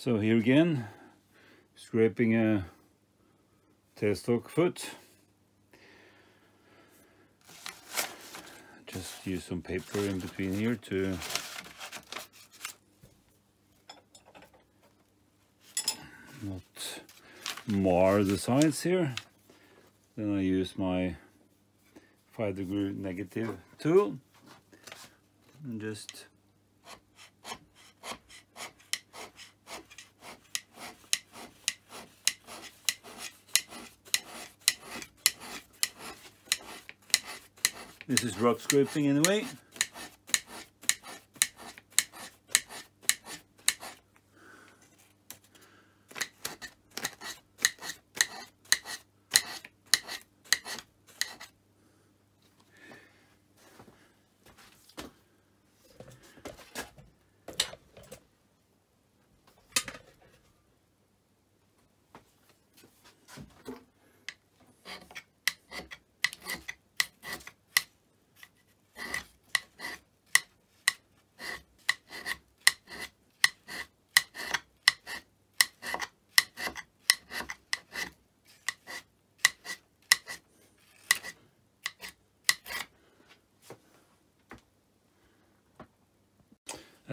So here again, scraping a tailstock foot. Just use some paper in between here to not mar the sides here. Then I use my 5 degree negative tool and just This is rough scraping anyway.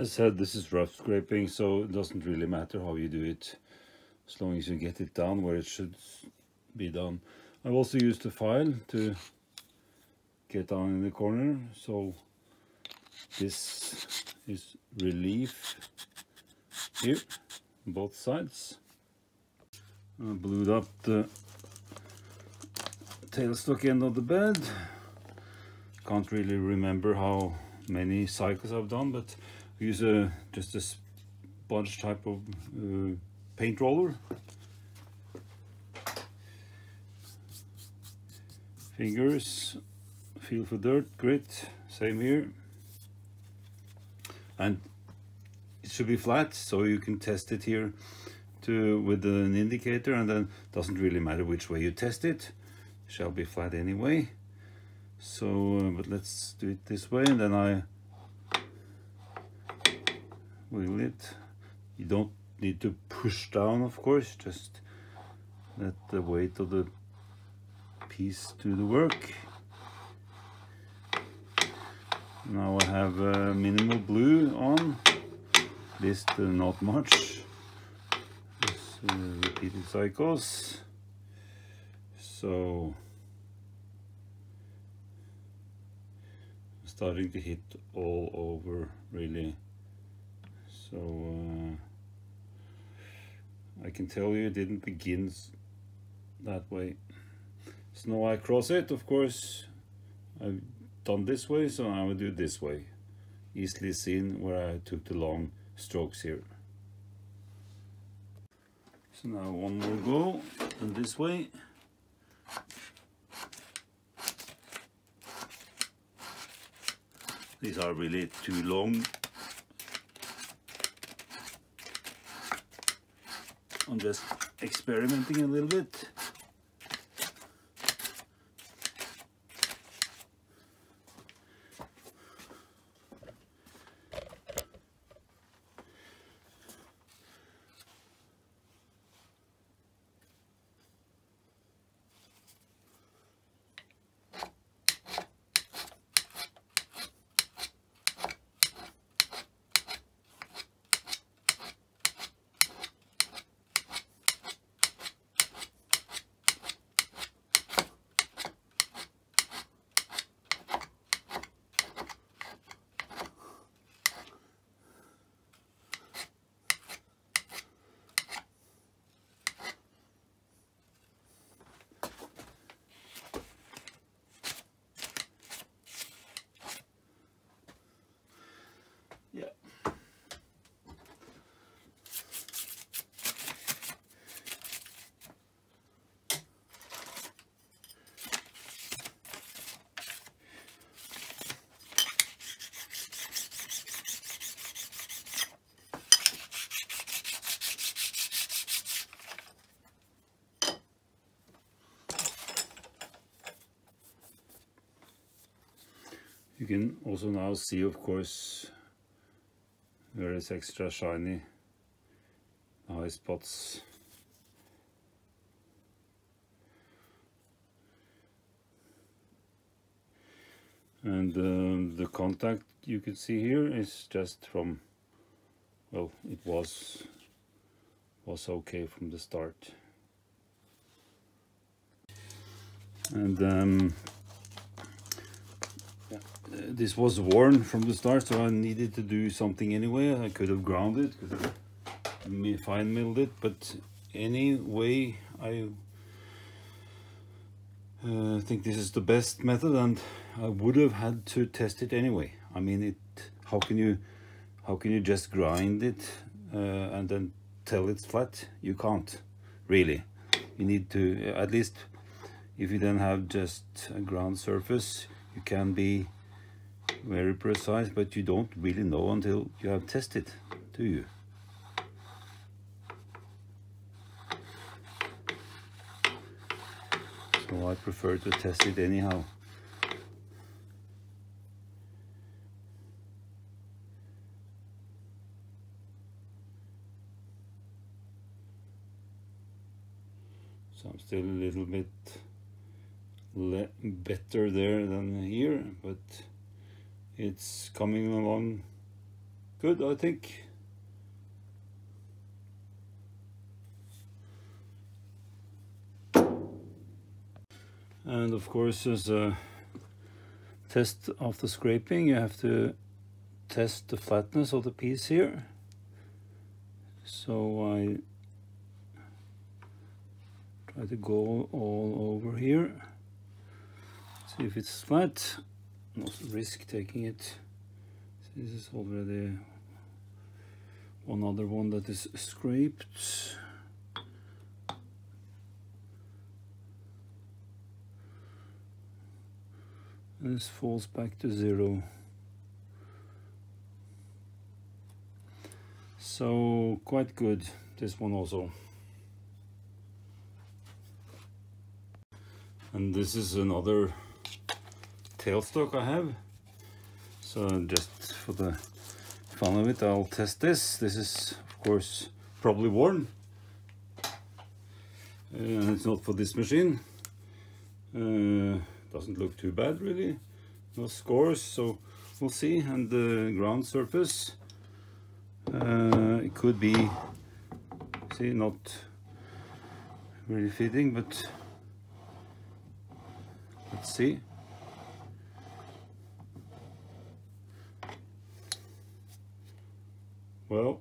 As said, this is rough scraping, so it doesn't really matter how you do it, as long as you get it down where it should be done. I've also used a file to get down in the corner, so this is relief here, both sides. I blued up the tailstock end of the bed. Can't really remember how many cycles I've done, but use a just a sponge type of uh, paint roller. Fingers feel for dirt grit same here. And it should be flat so you can test it here to with an indicator and then doesn't really matter which way you test it, it. Shall be flat anyway. So uh, but let's do it this way and then I wiggle it. You don't need to push down, of course, just let the weight of the piece do the work. Now I have uh, minimal blue on, this uh, not much. Just, uh, repeated cycles. So starting to hit all over really so uh, I can tell you it didn't begin that way. So now I cross it, of course, I've done this way, so I will do this way. Easily seen where I took the long strokes here. So now one more go, and this way. These are really too long I'm just experimenting a little bit. You can also now see, of course, it's extra shiny high spots. And um, the contact you can see here is just from, well, it was was okay from the start. And um, this was worn from the start, so I needed to do something anyway. I could have ground it, could have fine milled it, but anyway, I uh, think this is the best method, and I would have had to test it anyway. I mean, it. How can you, how can you just grind it uh, and then tell it's flat? You can't, really. You need to at least, if you then have just a ground surface, you can be very precise, but you don't really know until you have tested, do you? So I prefer to test it anyhow. So I'm still a little bit better there than here, but it's coming along good, I think. And of course, as a test of the scraping, you have to test the flatness of the piece here. So I try to go all over here, see if it's flat not risk taking it. This is already one other one that is scraped. And this falls back to zero. So quite good, this one also. And this is another tailstock I have. So just for the fun of it, I'll test this. This is, of course, probably worn. And uh, it's not for this machine. Uh, doesn't look too bad, really. No scores, so we'll see. And the ground surface, uh, it could be, see, not really fitting, but let's see. Well,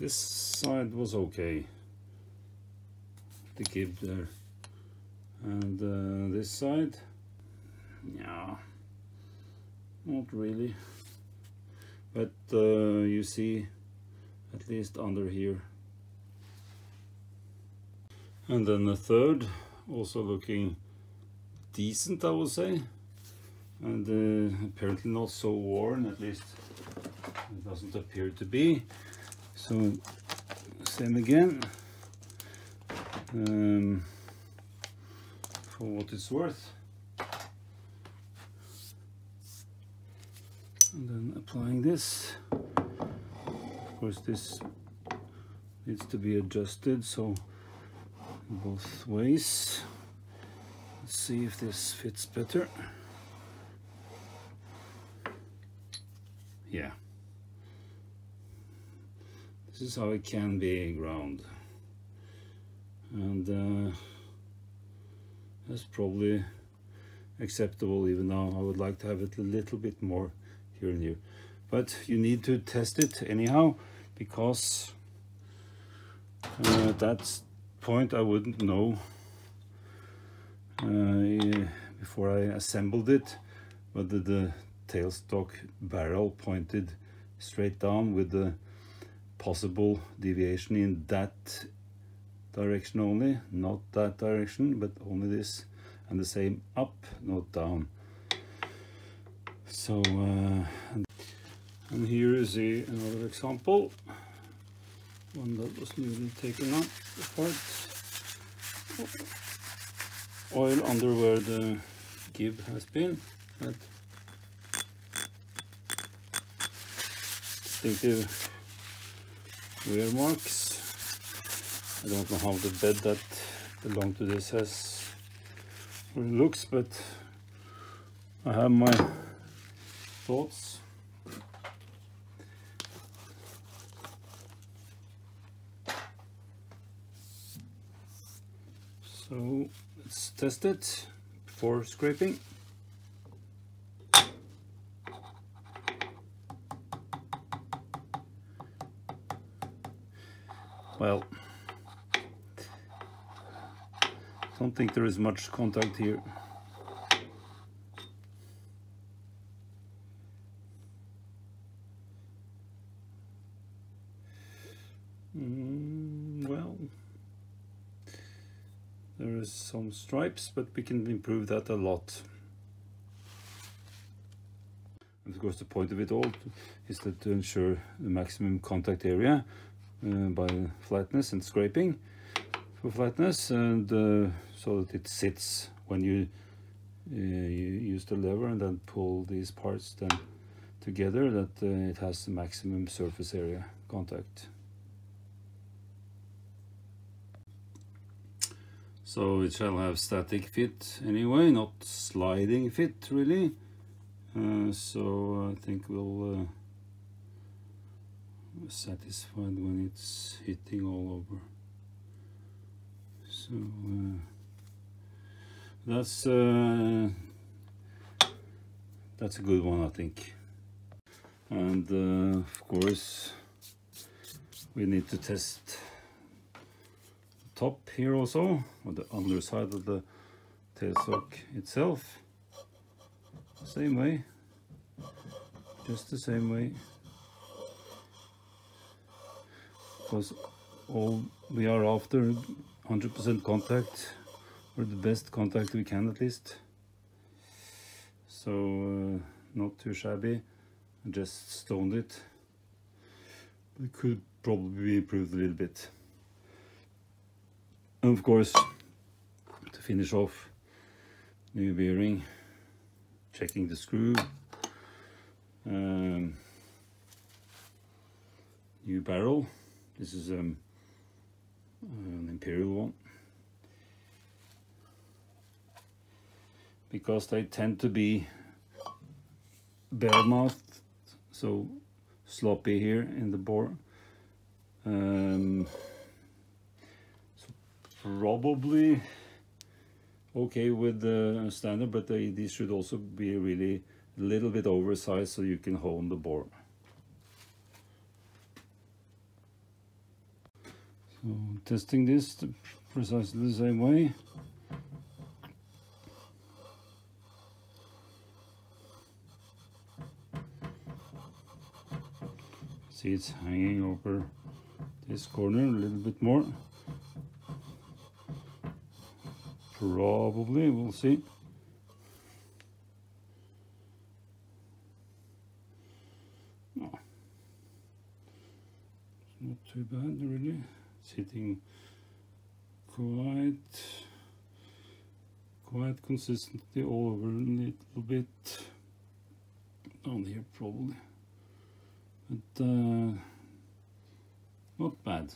this side was okay, the give there, and uh, this side, yeah, not really, but uh, you see at least under here. And then the third, also looking decent, I would say and uh, apparently not so worn at least it doesn't appear to be. So same again. Um, for what it's worth. And then applying this. Of course this needs to be adjusted so both ways. Let's see if this fits better yeah this is how it can be ground. And uh, that's probably acceptable even though I would like to have it a little bit more here and here but you need to test it anyhow because uh, at that point I wouldn't know uh, before I assembled it whether the tailstock barrel pointed straight down with the possible deviation in that direction only, not that direction, but only this, and the same up, not down. So, uh, and here is a, another example, one that was newly taken up apart. Oil under where the give has been. That distinctive wear marks. I don't know how the bed that belong to this has looks, but I have my thoughts. So let's test it before scraping. Well, don't think there is much contact here. Mm, well, there is some stripes, but we can improve that a lot. Of course, the point of it all is that to ensure the maximum contact area uh, by flatness and scraping for flatness and uh, so that it sits when you, uh, you use the lever and then pull these parts then together that uh, it has the maximum surface area contact. So it shall have static fit anyway, not sliding fit really. Uh, so I think we'll uh, satisfied when it's hitting all over. So uh, that's uh, that's a good one, I think. And uh, of course, we need to test top here also, or the underside of the tailstock itself. Same way, just the same way. Because all we are after 100% contact. Or the best contact we can at least. So uh, not too shabby. I just stoned it. It could probably be improved a little bit. And of course to finish off new bearing checking the screw. Um, new barrel this is um, an imperial one. Because they tend to be bell mouthed, so sloppy here in the bore. Um, so probably okay with the standard, but they, these should also be really a little bit oversized so you can hone the bore. So testing this precisely the same way. See it's hanging over this corner a little bit more. Probably, we'll see. Not too bad really sitting quite quite consistently over a little bit. Down here probably. But uh, not bad